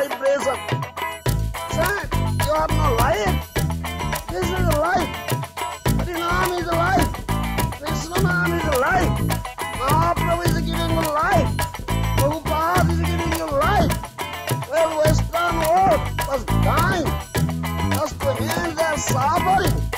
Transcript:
sua empresa. Son, you have no life. This is a life. Harinam is a life. Krishna Nam is a life. Mahaprabhu is giving you life. Oh, Prabhupada is giving you life. Well, Western world was dying just to end their suffering.